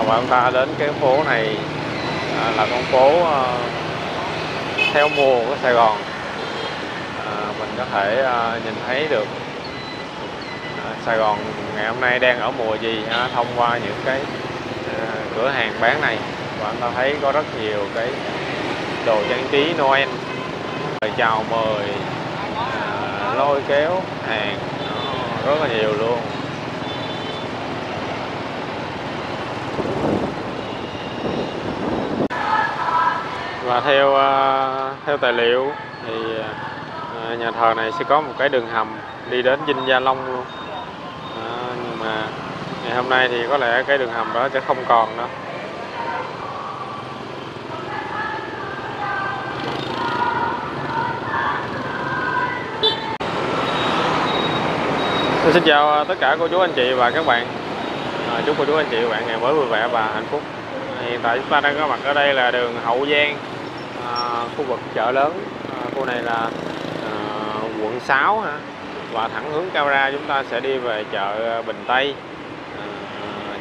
à, và ta đến cái phố này à, là con phố à, theo mùa của Sài Gòn. À, mình có thể à, nhìn thấy được à, Sài Gòn ngày hôm nay đang ở mùa gì ha, thông qua những cái à, cửa hàng bán này. Và chúng ta thấy có rất nhiều cái đồ trang trí Noel. Lời chào mời à, lôi kéo hàng rất là nhiều luôn. Và theo à, theo tài liệu thì à, nhà thờ này sẽ có một cái đường hầm đi đến dinh Gia Long luôn. À, nhưng mà ngày hôm nay thì có lẽ cái đường hầm đó sẽ không còn nữa. Xin chào à, tất cả cô chú anh chị và các bạn. À, Chúc cô chú anh chị và bạn ngày mới vui vẻ và hạnh phúc. Hiện tại chúng ta đang có mặt ở đây là đường Hậu Giang. À, khu vực chợ lớn. À, Khu này là à, quận 6 ha. Và thẳng hướng camera chúng ta sẽ đi về chợ Bình Tây à,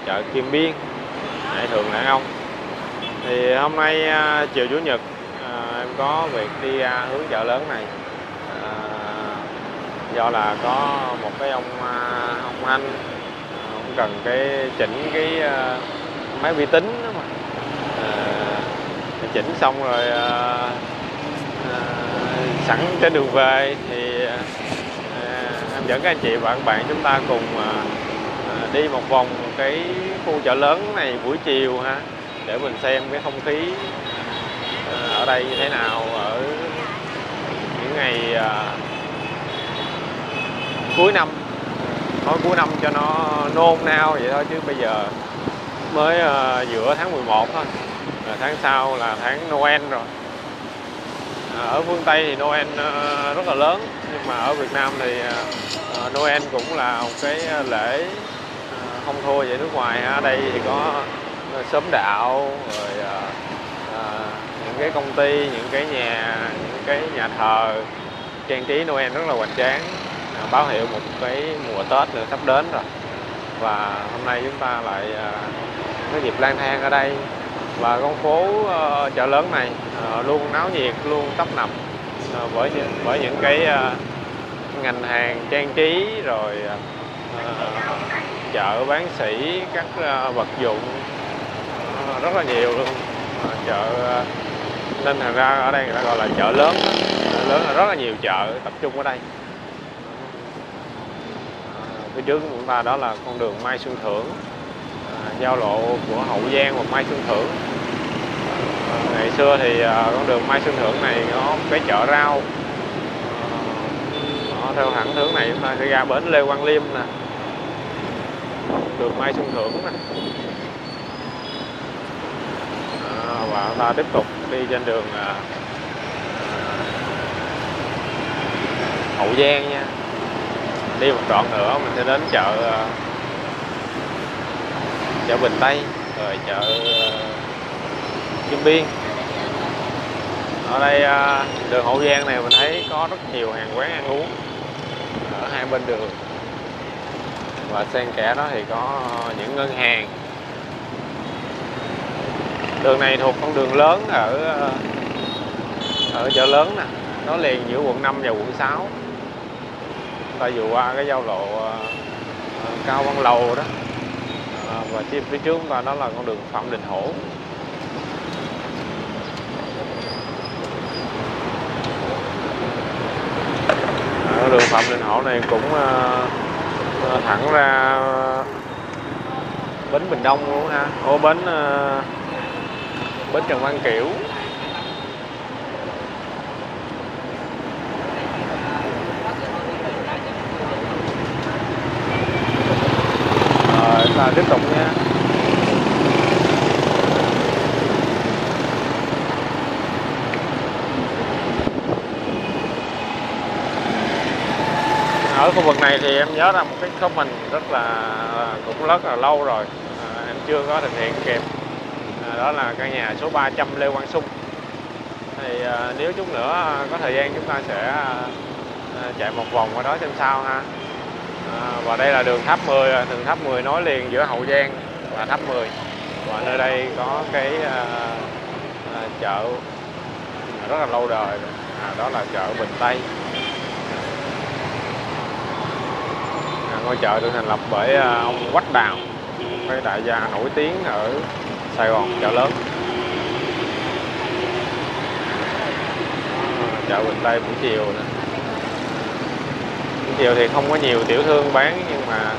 Chợ Kim Biên Hải Thường Lãng Ông. Thì hôm nay à, chiều Chủ nhật à, em có việc đi à, hướng chợ lớn này. À, do là có một cái ông à, ông anh à, ông cần cái chỉnh cái à, máy vi tính chỉnh xong rồi à, à, sẵn trên đường về thì à, em dẫn các anh chị bạn bạn chúng ta cùng à, đi một vòng cái khu chợ lớn này buổi chiều ha để mình xem cái không khí à, ở đây như thế nào ở những ngày à, cuối năm. Nói cuối năm cho nó nôn nao vậy thôi chứ bây giờ mới uh, giữa tháng 11 thôi rồi tháng sau là tháng Noel rồi. À, ở phương Tây thì Noel ờ, rất là lớn nhưng mà ở Việt Nam thì ờ, ờ, Noel cũng là một cái lễ không thua vậy nước ngoài ở đây thì có sớm đạo rồi những cái công ty những cái nhà những cái nhà thờ. Trang trí Noel rất là hoành tráng à, báo hiệu một cái mùa Tết nữa sắp đến rồi. Và hôm nay chúng ta lại uh, có dịp lang thang ở đây và con phố uh, chợ lớn này uh, luôn náo nhiệt luôn tấp nập uh, bởi những bởi những cái uh, ngành hàng trang trí rồi uh, chợ bán sỉ các uh, vật dụng uh, rất là nhiều luôn. Uh, chợ uh, nên thành ra ở đây người ta gọi là chợ lớn chợ lớn là rất là nhiều chợ tập trung ở đây. Phía trước của chúng ta đó là con đường Mai Xuân Thưởng giao lộ của Hậu Giang và Mai Xuân Thưởng ngày xưa thì à, con đường Mai Xuân Thưởng này có cái chợ rau. À, theo thẳng hướng này chúng ta sẽ ra bến Lê Quang Liêm nè. Đường Mai Xuân Thưởng nè. Và ta tiếp tục đi trên đường à, Hậu Giang nha. Đi một đoạn nữa mình sẽ đến chợ à, chợ Bình Tây rồi chợ Kim Biên. Ở đây à, đường Hậu Giang này mình thấy có rất nhiều hàng quán ăn uống ở hai bên đường. Và xen kẽ đó thì có những ngân hàng. Đường này thuộc con đường lớn ở ở chợ lớn nè. Nó liền giữa quận 5 và quận 6 ta vừa qua cái giao lộ à, cao văn lầu đó. À, và phía, phía trước chúng ta đó là con đường phạm đình hổ à, đường phạm đình hậu này cũng uh, thẳng ra ờ, bến bình đông luôn ha. Ô bến uh, bến trần văn kiểu. Rồi ta tiếp tục nha ở khu vực này thì em nhớ ra một cái comment rất là cũng rất là lâu rồi. À, em chưa có thực hiện kịp. À, đó là căn nhà số 300 Lê Quang Sung. Thì à, nếu chút nữa à, có thời gian chúng ta sẽ à, à, chạy một vòng qua đó xem sao ha. À, và đây là đường tháp 10 à, đường tháp 10 nối liền giữa Hậu Giang và tháp 10 và nơi đây có cái à, à, chợ rất là lâu đời. À, đó là chợ Bình Tây à, ngôi chợ được thành lập bởi à, ông Quách Đào cái đại gia nổi tiếng ở Sài Gòn chợ lớn. Ờ, chợ Bình Tây buổi chiều nữa. Buổi chiều thì không có nhiều tiểu thương bán, nhưng mà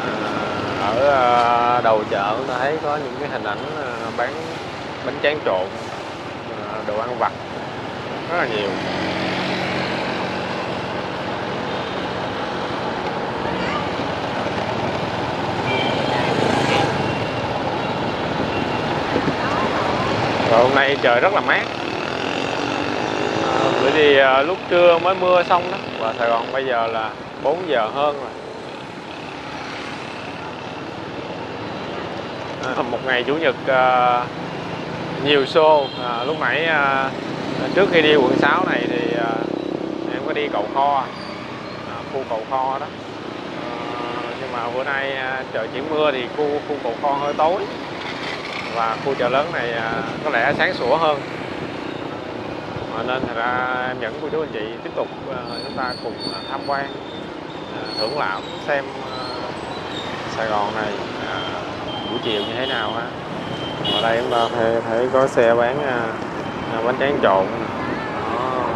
à, ở à, đầu chợ ta thấy có những cái hình ảnh bán bánh tráng trộn đồ ăn vặt, rất là nhiều. Rồi hôm nay trời rất là mát. À, Bởi vì à, lúc trưa mới mưa xong đó Và Sài Gòn bây giờ là 4 giờ hơn rồi. À, Một ngày Chủ nhật à, nhiều show. À, Lúc nãy à, trước khi đi quận 6 này thì à, em có đi cầu kho. À, Khu cầu kho đó. À, Nhưng mà bữa nay à, trời chuyển mưa thì khu, khu cầu kho hơi tối và khu chợ lớn này à, có lẽ sáng sủa hơn. Mà nên thật ra em dẫn cô chú anh chị tiếp tục à, chúng ta cùng à, tham quan thưởng lãm xem Sài Gòn này buổi chiều như thế nào ha. Ở đây chúng ta thấy, thấy có xe bán bánh tráng trộn Đó.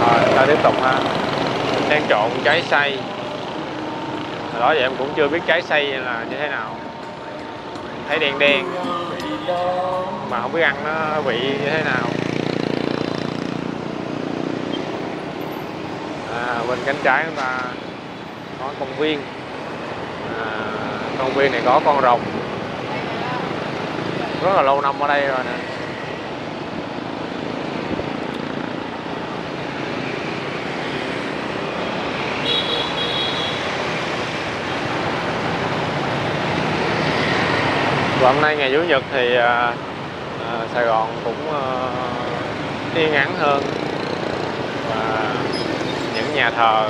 Rồi, ta tiếp tục ha. Đang trộn trái xay. Hồi đó vậy em cũng chưa biết trái xay là như thế nào. Thấy đen đen Mà không biết ăn nó vị như thế nào. À, Bên cánh trái chúng ta có công viên. À, Công viên này có con rồng. Rất là lâu năm ở đây rồi nè. Và hôm nay ngày Chủ nhật thì à, à, Sài Gòn cũng à, yên ắng hơn. Và những nhà thờ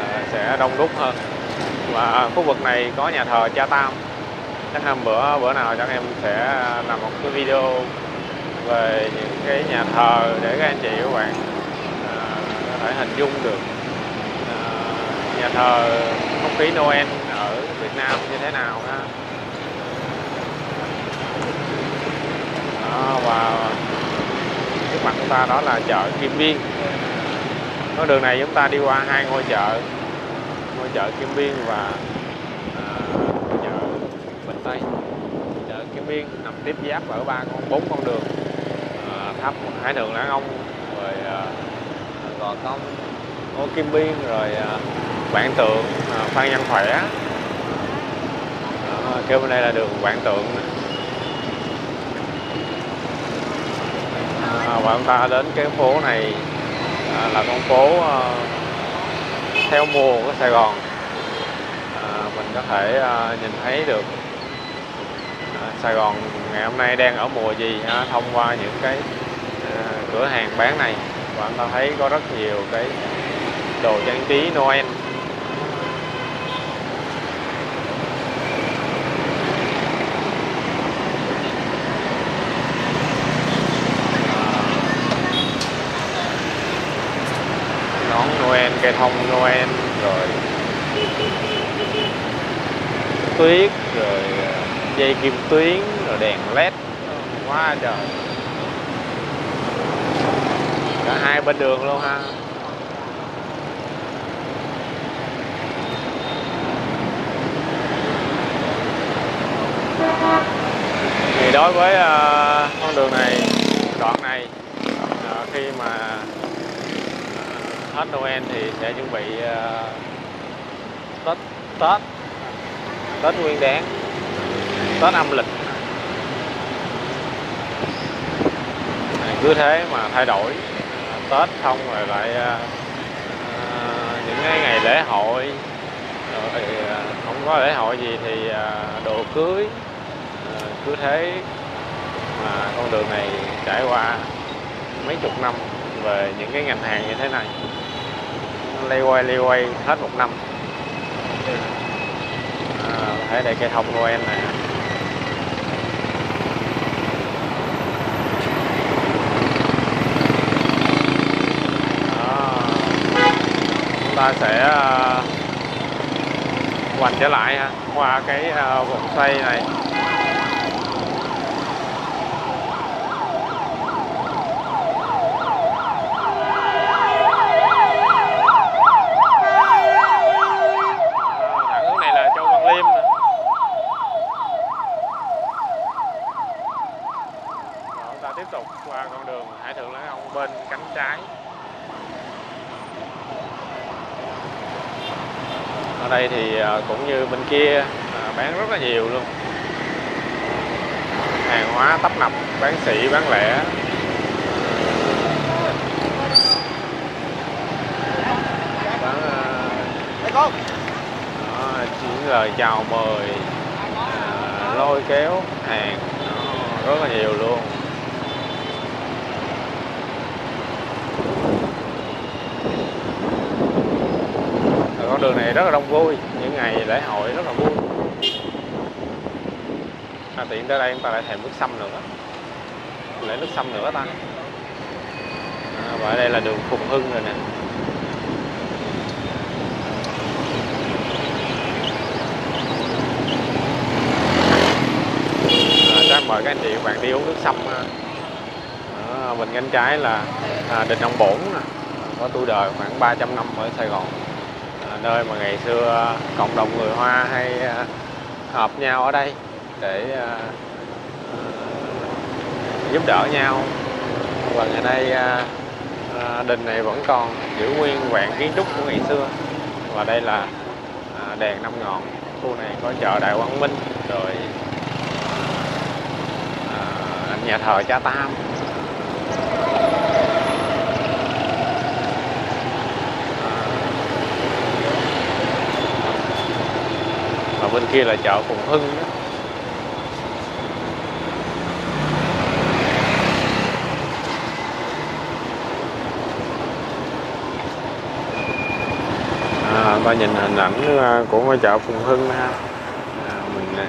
à, sẽ đông đúc hơn. Và khu vực này có nhà thờ Cha Tam. Chắc hôm bữa bữa nào chắc em sẽ làm một cái video về những cái nhà thờ để các anh chị các bạn à, có thể hình dung được à, nhà thờ không khí Noel ở Việt Nam như thế nào ha đó, và trước mặt chúng ta đó là chợ Kim Biên. Con đường này chúng ta đi qua hai ngôi chợ ngôi chợ Kim Biên và à, chợ Bình Tây. Chợ Kim Biên nằm tiếp giáp ở ba con bốn con đường à, tháp Hải Đường Lãng Ông rồi à, Gò Công Ô Kim Biên rồi à, Quảng Tượng à, Phan Văn Khỏe. À, kêu bên đây là đường Quảng Tượng này à, và ta đến cái phố này à, là con phố à, theo mùa của Sài Gòn. À, mình có thể à, nhìn thấy được à, Sài Gòn ngày hôm nay đang ở mùa gì à, thông qua những cái à, cửa hàng bán này. Và ta thấy có rất nhiều cái đồ trang trí Noel nón Noel cây thông Noel rồi tuyết rồi ờ, dây kim tuyến rồi đèn led. Quá trời. Cả hai bên đường luôn ha. Thì đối với uh, con đường này đoạn này uh, khi mà hết Noel thì sẽ chuẩn bị uh, Tết Tết Tết Nguyên Đán Tết âm lịch. Cứ thế mà thay đổi Tết xong rồi lại uh, những cái ngày lễ hội rồi uh, không có lễ hội gì thì uh, đồ cưới uh, cứ thế mà con đường này trải qua mấy chục năm về những cái ngành hàng như thế này lê quay lê quay hết một năm. À, thấy đây cây thông Noel này Đó. chúng ta sẽ uh, trở lại ha. Qua cái uh, vòng xoay này À, thẳng hướng này là Châu Văn Liêm nè. Rồi, chúng ta tiếp tục qua con đường Hải Thượng Lãng Ông bên cánh trái. Ở đây thì à, cũng như bên kia à, bán rất là nhiều luôn. Hàng hóa tấp nập bán sỉ bán lẻ. Bán à, à chỉ lời chào mời lôi kéo hàng rất là nhiều luôn Và con đường này rất là đông vui những ngày lễ hội rất là vui. À, tiện tới đây chúng ta lại thèm nước sâm nữa. Lấy nước sâm nữa ta. À, và ở đây là đường Phùng Hưng rồi nè. À, mời các anh chị các bạn đi uống nước sâm ha. À, Bên cánh trái là à, đình ông bổn nè. Có tuổi đời khoảng 300 năm ở Sài Gòn nơi mà ngày xưa cộng đồng người Hoa hay ờ, họp nhau ở đây để ờ, ờ, giúp đỡ nhau. Và ngày nay đình này vẫn còn giữ nguyên vẹn kiến trúc của ngày xưa. Và đây là đèn năm ngọn. Khu này có chợ Đại Quang Minh, rồi nhà thờ Cha Tam. Bên kia là chợ Phùng Hưng đó. à, ta nhìn hình ảnh à, của ngôi chợ Phùng Hưng ha. À, mình à,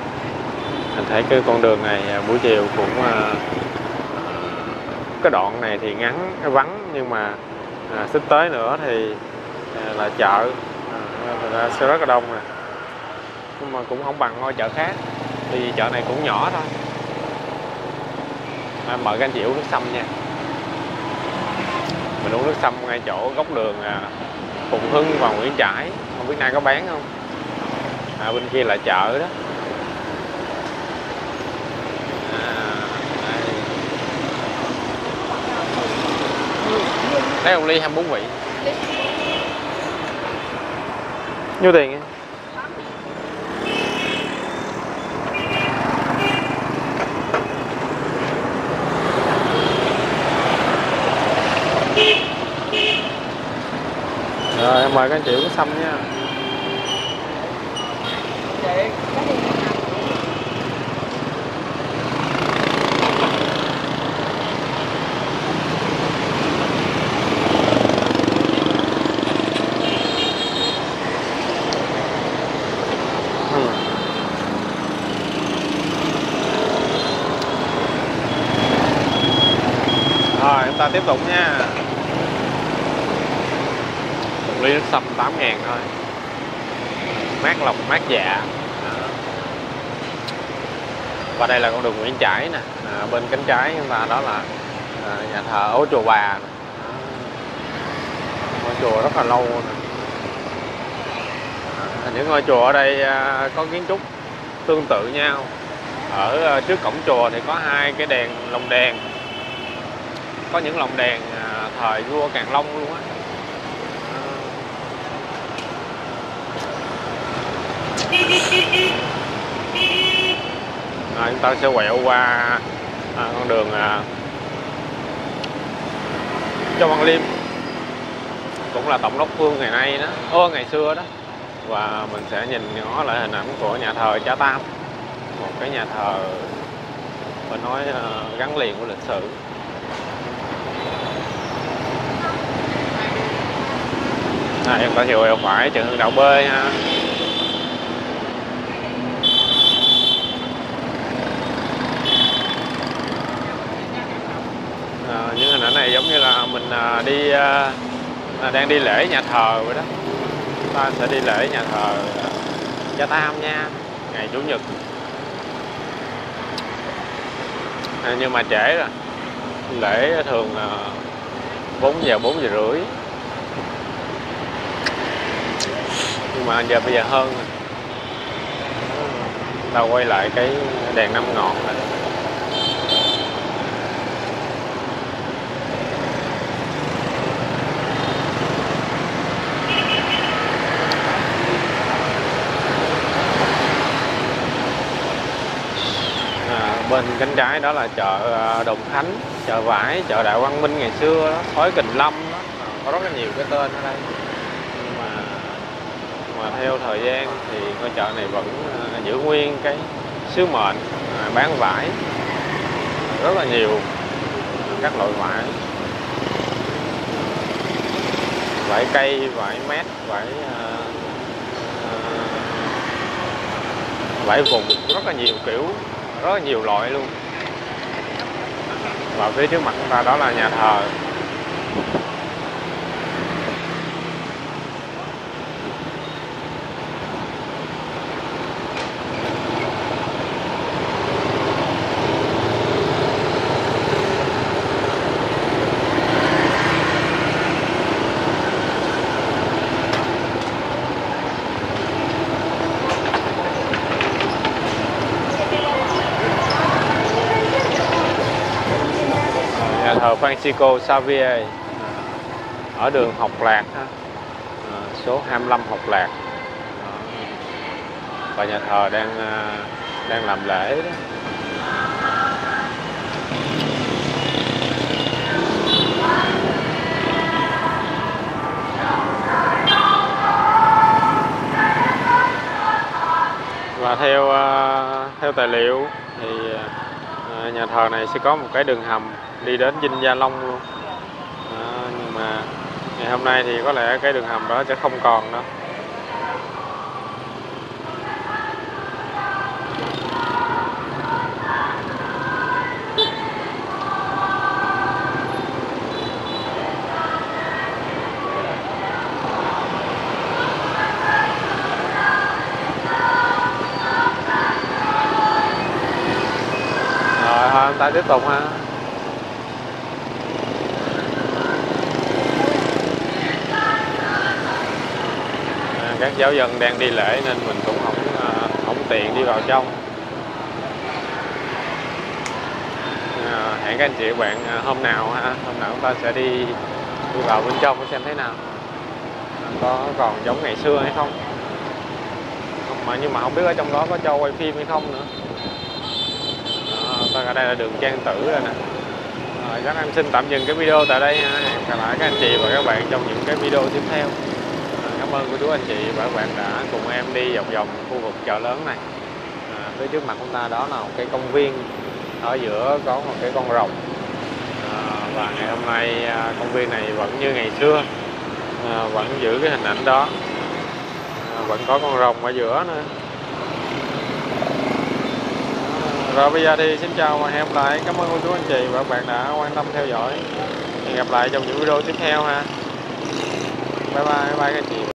mình thấy cái con đường này à, buổi chiều cũng à, cái đoạn này thì ngắn vắng nhưng mà à, sắp tới nữa thì à, là chợ. À, sẽ rất là đông nè nhưng mà cũng không bằng ngôi chợ khác. Vì chợ này cũng nhỏ thôi. À, mời các anh chị uống nước sâm nha. Mình uống nước sâm ngay chỗ góc đường à, Phùng Hưng và Nguyễn Trãi. Không biết nay có bán không? À, bên kia là chợ đó. À, Lấy một ly 24 vị. Nhiêu tiền vậy? Dạ, mời các anh chị uống xăm nha. Rồi chúng ta tiếp tục nha Một ly nước sâm 8 ngàn thôi Mát lòng mát dạ. Và đây là con đường Nguyễn Trãi nè. À, Bên cánh trái chúng ta đó là à, nhà thờ Ố Chùa Bà nè. Ngôi chùa rất là lâu nè. À, Những ngôi chùa ở đây à, có kiến trúc tương tự nhau. Ở à, trước cổng chùa thì có hai cái đèn lồng đèn. Có những lồng đèn à, thời vua Càn Long luôn á. À, chúng ta sẽ quẹo qua à, con đường à, Châu Văn Liêm. Cũng là tổng đốc phương ngày nay đó ô ngày xưa đó. Và mình sẽ nhìn ngó lại hình ảnh của nhà thờ Cha Tam. Một cái nhà thờ phải nói ờ, gắn liền với lịch sử. À, em có hiểu phải trường hương đạo bơi ha à, những hình ảnh này giống như là mình à, đi à, à, đang đi lễ nhà thờ vậy đó. Ta sẽ đi lễ nhà thờ cha Tam nha ngày chủ nhật. À, nhưng mà trễ rồi. Lễ thường là 4 giờ 4 giờ rưỡi. Nhưng mà giờ bây giờ hơn rồi. ta quay lại cái đèn năm ngọn này à, bên cánh trái đó là chợ à, Đồng Khánh chợ vải chợ Đại Quang Minh ngày xưa đó thói Kình Lâm đó. Có rất là nhiều cái tên ở đây. Nhưng mà mà theo thời gian thì ngôi chợ này vẫn à, giữ nguyên cái sứ mệnh à, bán vải. Rất là nhiều các loại vải. Vải cây vải mét vải uh, vải vùng rất là nhiều kiểu rất là nhiều loại luôn. Và phía trước mặt chúng ta đó là nhà thờ nhà thờ Francisco Xavier ở đường Học Lạc. À, số 25 Học Lạc Đó. và nhà thờ đang à, đang làm lễ đó và theo theo tài liệu nhà thờ này sẽ có một cái đường hầm đi đến Vinh Gia Long luôn. Đó, nhưng mà ngày hôm nay thì có lẽ cái đường hầm đó sẽ không còn nữa rồi thôi chúng ta tiếp tục ha. À, các giáo dân đang đi lễ nên mình cũng không à, không tiện đi vào trong. À, hẹn các anh chị bạn à, hôm nào ha. Hôm nào chúng ta sẽ đi đi vào bên trong để xem thế nào. Có còn giống ngày xưa hay không mà nhưng mà không biết ở trong đó có cho quay phim hay không nữa. Vâng, ở đây là đường Trang Tử rồi nè. Rồi chắc em xin tạm dừng cái video tại đây ha hẹn gặp lại các anh chị và các bạn trong những cái video tiếp theo. À, cảm ơn cô chú anh chị và các bạn đã cùng em đi vòng vòng khu vực chợ lớn này. À, phía trước mặt chúng ta đó là một cái công viên. Ở giữa có một cái con rồng. À, và ngày hôm nay à, công viên này vẫn như ngày xưa. À, vẫn giữ cái hình ảnh đó. À, vẫn có con rồng ở giữa nữa. Rồi bây giờ thì xin chào và hẹn gặp lại. Cảm ơn cô chú, anh chị và các bạn đã quan tâm theo dõi. Hẹn gặp lại trong những video tiếp theo ha. Bye bye bye các anh chị.